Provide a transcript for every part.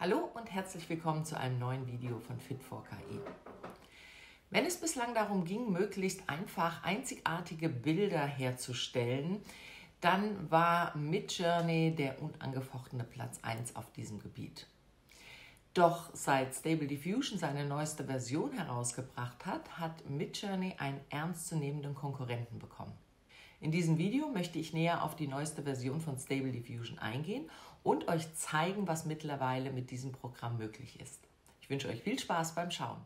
Hallo und herzlich willkommen zu einem neuen Video von Fit4KI. Wenn es bislang darum ging, möglichst einfach einzigartige Bilder herzustellen, dann war Midjourney der unangefochtene Platz 1 auf diesem Gebiet. Doch seit Stable Diffusion seine neueste Version herausgebracht hat, hat Midjourney einen ernstzunehmenden Konkurrenten bekommen. In diesem Video möchte ich näher auf die neueste Version von Stable Diffusion eingehen und euch zeigen, was mittlerweile mit diesem Programm möglich ist. Ich wünsche euch viel Spaß beim Schauen.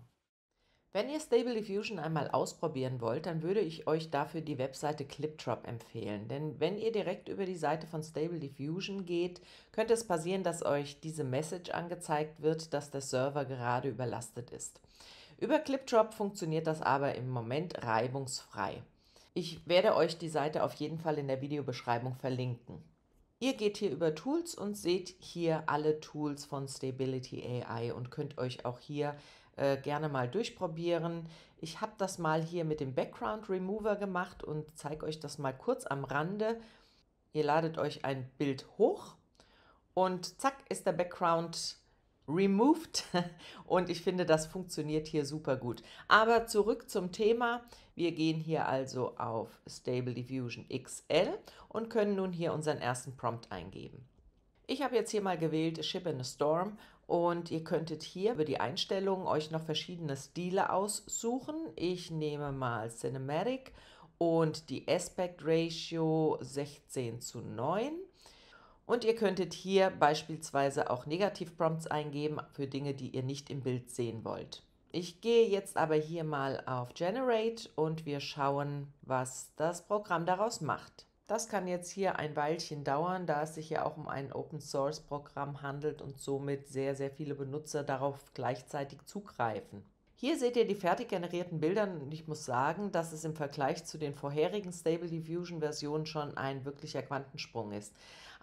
Wenn ihr Stable Diffusion einmal ausprobieren wollt, dann würde ich euch dafür die Webseite ClipDrop empfehlen. Denn wenn ihr direkt über die Seite von Stable Diffusion geht, könnte es passieren, dass euch diese Message angezeigt wird, dass der Server gerade überlastet ist. Über ClipDrop funktioniert das aber im Moment reibungsfrei. Ich werde euch die Seite auf jeden Fall in der Videobeschreibung verlinken. Ihr geht hier über Tools und seht hier alle Tools von Stability AI und könnt euch auch hier äh, gerne mal durchprobieren. Ich habe das mal hier mit dem Background Remover gemacht und zeige euch das mal kurz am Rande. Ihr ladet euch ein Bild hoch und zack ist der Background removed und ich finde, das funktioniert hier super gut. Aber zurück zum Thema. Wir gehen hier also auf Stable Diffusion XL und können nun hier unseren ersten Prompt eingeben. Ich habe jetzt hier mal gewählt Ship in a Storm und ihr könntet hier über die Einstellungen euch noch verschiedene Stile aussuchen. Ich nehme mal Cinematic und die Aspect Ratio 16 zu 9 und ihr könntet hier beispielsweise auch Negativprompts eingeben für Dinge, die ihr nicht im Bild sehen wollt. Ich gehe jetzt aber hier mal auf Generate und wir schauen, was das Programm daraus macht. Das kann jetzt hier ein Weilchen dauern, da es sich ja auch um ein Open-Source-Programm handelt und somit sehr, sehr viele Benutzer darauf gleichzeitig zugreifen. Hier seht ihr die fertig generierten Bilder und ich muss sagen, dass es im Vergleich zu den vorherigen Stable Diffusion Versionen schon ein wirklicher Quantensprung ist.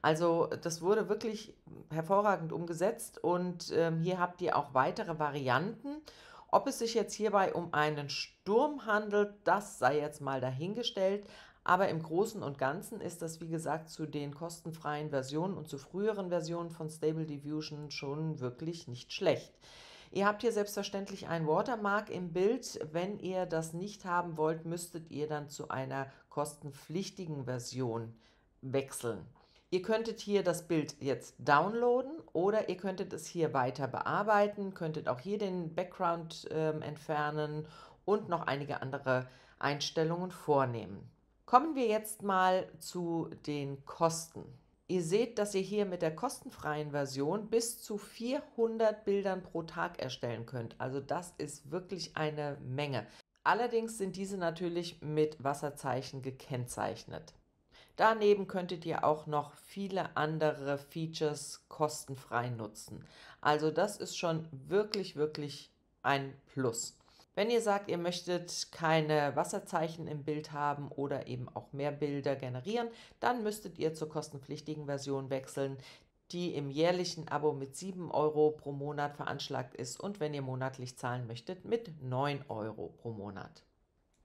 Also das wurde wirklich hervorragend umgesetzt und ähm, hier habt ihr auch weitere Varianten. Ob es sich jetzt hierbei um einen Sturm handelt, das sei jetzt mal dahingestellt. Aber im Großen und Ganzen ist das, wie gesagt, zu den kostenfreien Versionen und zu früheren Versionen von Stable Diffusion schon wirklich nicht schlecht. Ihr habt hier selbstverständlich ein Watermark im Bild. Wenn ihr das nicht haben wollt, müsstet ihr dann zu einer kostenpflichtigen Version wechseln. Ihr könntet hier das Bild jetzt downloaden oder ihr könntet es hier weiter bearbeiten, könntet auch hier den Background äh, entfernen und noch einige andere Einstellungen vornehmen. Kommen wir jetzt mal zu den Kosten. Ihr seht, dass ihr hier mit der kostenfreien Version bis zu 400 Bildern pro Tag erstellen könnt. Also das ist wirklich eine Menge. Allerdings sind diese natürlich mit Wasserzeichen gekennzeichnet. Daneben könntet ihr auch noch viele andere Features kostenfrei nutzen. Also das ist schon wirklich, wirklich ein Plus. Wenn ihr sagt, ihr möchtet keine Wasserzeichen im Bild haben oder eben auch mehr Bilder generieren, dann müsstet ihr zur kostenpflichtigen Version wechseln, die im jährlichen Abo mit 7 Euro pro Monat veranschlagt ist und wenn ihr monatlich zahlen möchtet, mit 9 Euro pro Monat.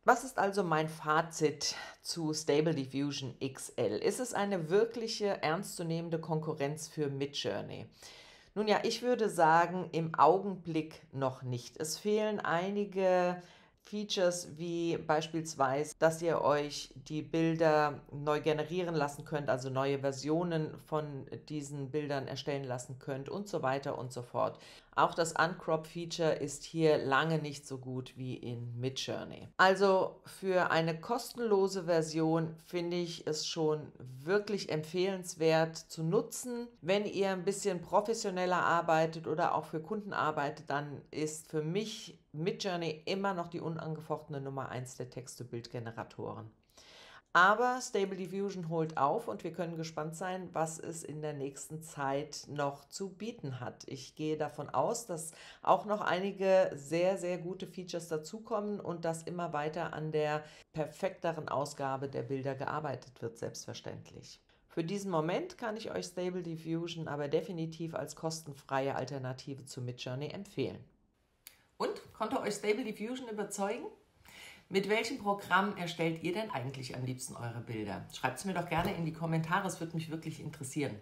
Was ist also mein Fazit zu Stable Diffusion XL? Ist es eine wirkliche, ernstzunehmende Konkurrenz für Midjourney? Nun ja, ich würde sagen, im Augenblick noch nicht. Es fehlen einige Features wie beispielsweise, dass ihr euch die Bilder neu generieren lassen könnt, also neue Versionen von diesen Bildern erstellen lassen könnt und so weiter und so fort. Auch das Uncrop-Feature ist hier lange nicht so gut wie in Midjourney. Also für eine kostenlose Version finde ich es schon wirklich empfehlenswert zu nutzen. Wenn ihr ein bisschen professioneller arbeitet oder auch für Kunden arbeitet, dann ist für mich Midjourney immer noch die unangefochtene Nummer 1 der Text-to-Bild-Generatoren. Aber Stable Diffusion holt auf und wir können gespannt sein, was es in der nächsten Zeit noch zu bieten hat. Ich gehe davon aus, dass auch noch einige sehr, sehr gute Features dazukommen und dass immer weiter an der perfekteren Ausgabe der Bilder gearbeitet wird, selbstverständlich. Für diesen Moment kann ich euch Stable Diffusion aber definitiv als kostenfreie Alternative zu Midjourney empfehlen. Und konnte euch Stable Diffusion überzeugen? Mit welchem Programm erstellt ihr denn eigentlich am liebsten eure Bilder? Schreibt es mir doch gerne in die Kommentare, es würde mich wirklich interessieren.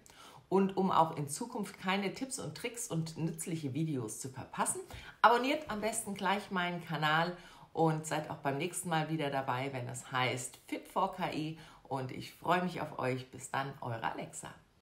Und um auch in Zukunft keine Tipps und Tricks und nützliche Videos zu verpassen, abonniert am besten gleich meinen Kanal und seid auch beim nächsten Mal wieder dabei, wenn es heißt Fit for KI. Und ich freue mich auf euch. Bis dann, eure Alexa.